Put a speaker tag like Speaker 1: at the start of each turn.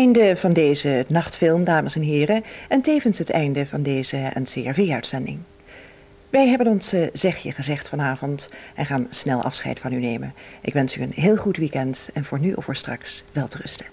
Speaker 1: einde van deze nachtfilm, dames en heren, en tevens het einde van deze NCRV-uitzending. Wij hebben ons eh, zegje gezegd vanavond en gaan snel afscheid van u nemen. Ik wens u een heel goed weekend en voor nu of voor straks wel te rusten.